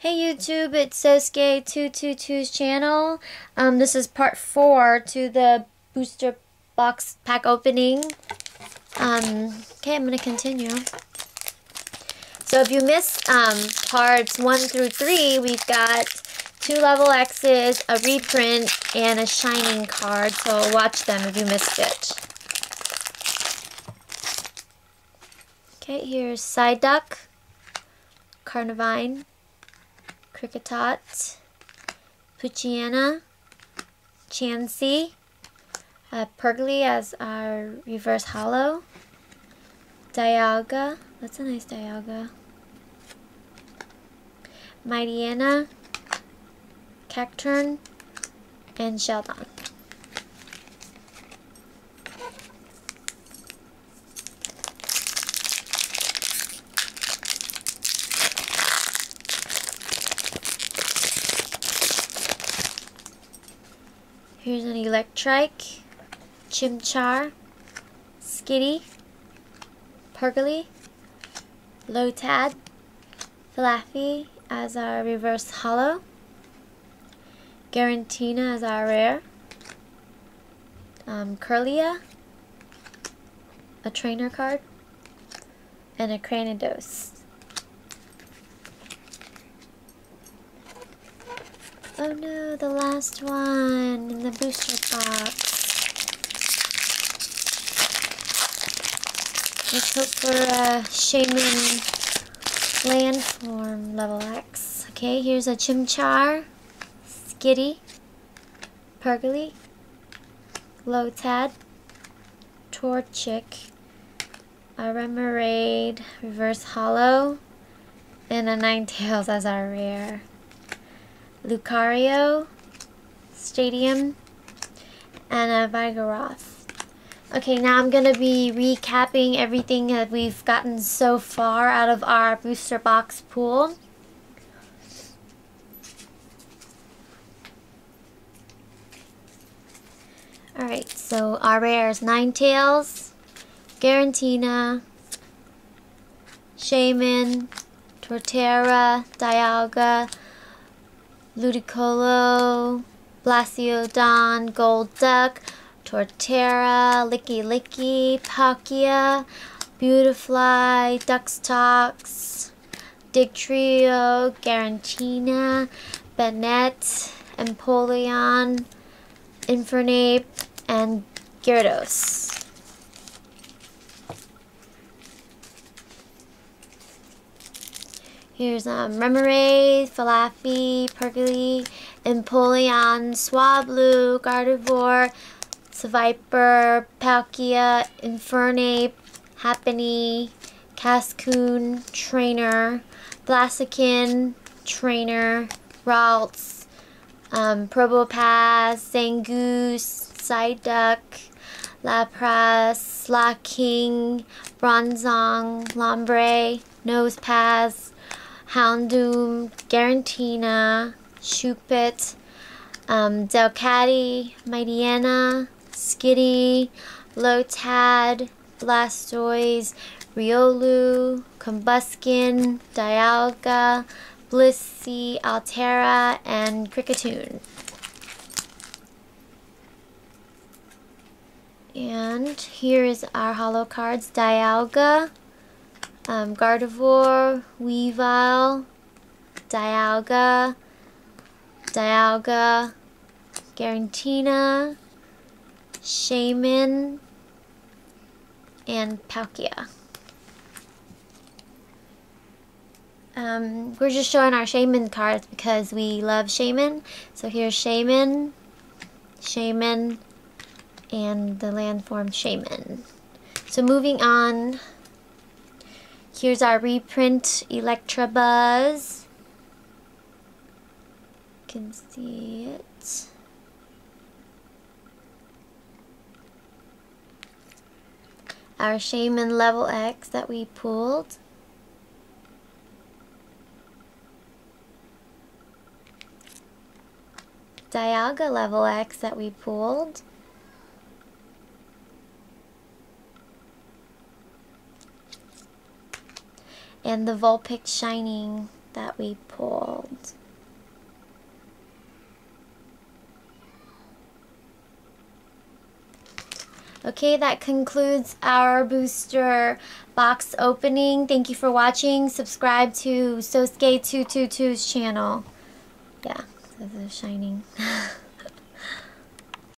Hey YouTube, it's Sosuke222's channel. Um, this is part 4 to the booster box pack opening. Um, okay, I'm going to continue. So if you missed um, parts 1 through 3, we've got two level X's, a reprint, and a shining card. So watch them if you missed it. Okay, here's Psyduck, Carnivine, Kricketot, Poochyena, Chansey, uh, as our reverse holo, Dialga, that's a nice Dialga, Mightyena, Cacturne, and Shellder. Here's an Electrike, Chimchar, Skitty, Purugly, Lotad, Flaaffy as our reverse holo, Giratina as our rare, um, Kirlia, a trainer card, and a Cranidos. Oh no, the last one in the booster box. Let's hope for a Shaymin Landform level X. Okay, here's a Chimchar, Skitty, Purugly, Lotad, Torchic, a Remoraid, Reverse Holo, and a Ninetales as our rare. Lucario, Stadium, and a Vigoroth. Okay, now I'm going to be recapping everything that we've gotten so far out of our booster box pool. Alright, so our rares Ninetales, Giratina, Shaymin, Torterra, Dialga, Ludicolo, Bastiodon, Golduck, Torterra, Lickilicky, Palkia, Beautifly, Dustox, Dugtrio, Giratina, Banette, Empoleon, Infernape, and Gyarados. Here's um, Remoraid, Flaaffy, Purugly, Empoleon, Swablu, Gardevoir, Seviper, Palkia, Infernape, Happiny, Cascoon, Trainer, Blaziken, Trainer, Ralts, um, Probopass, Zangoose, Psyduck, Lapras, Slaking, Bronzong, Lombre, Nosepass, Houndoom, Giratina, Shuppet, um, Delcatty, Mightyena, Skitty, Lotad, Blastoise, Riolu, Combusken, Dialga, Blissey, Altaria, and Kricketune. And here is our holo cards, Dialga, um, Gardevoir, Weavile, Dialga, Dialga, Giratina, Shaymin, and Palkia. Um, we're just showing our Shaymin cards because we love Shaymin. So here's Shaymin, Shaymin, and the landform Shaymin. So moving on, Here's our reprint Electabuzz. You can see it. Our Shaymin Level X that we pulled. Dialga Level X that we pulled. And the Vulpix Shining that we pulled. Okay, that concludes our booster box opening. Thank you for watching. Subscribe to Sosuke222's channel. Yeah, they're shining.